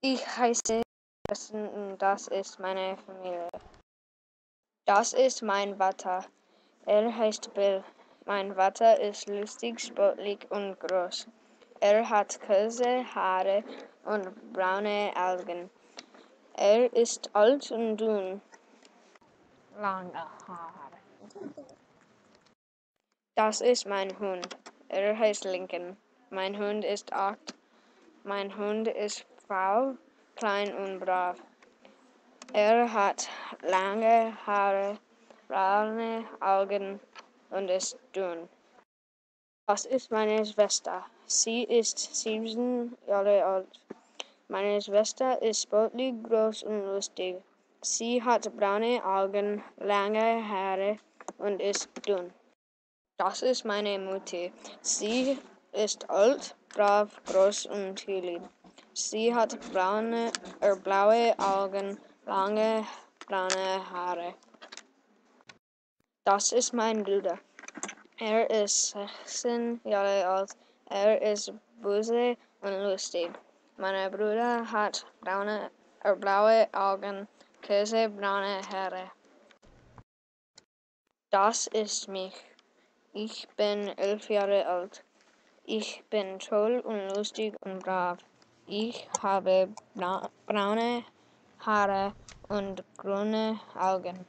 Ich heiße Kirsten und das ist meine Familie. Das ist mein Vater. Er heißt Bill. Mein Vater ist lustig, sportlich und groß. Er hat kurze Haare und braune Augen. Er ist alt und dünn. Lange Haare. Das ist mein Hund. Er heißt Lincoln. Mein Hund ist acht. Mein Hund ist faul, klein und brav. Er hat lange Haare, braune Augen und ist dünn. Das ist meine Schwester. Sie ist sieben Jahre alt. Meine Schwester ist sportlich, groß und lustig. Sie hat braune Augen, lange Haare und ist dünn. Das ist meine Mutter. Sie ist alt, brav, groß und lieb. Sie hat braune, er blaue Augen, lange braune Haare. Das ist mein Bruder. Er ist 16 Jahre alt. Er ist böse und lustig. Mein Bruder hat braune, er blaue Augen, käsebraune Haare. Das ist mich. Ich bin elf Jahre alt. Ich bin toll und lustig und brav. Ich habe braune Haare und grüne Augen.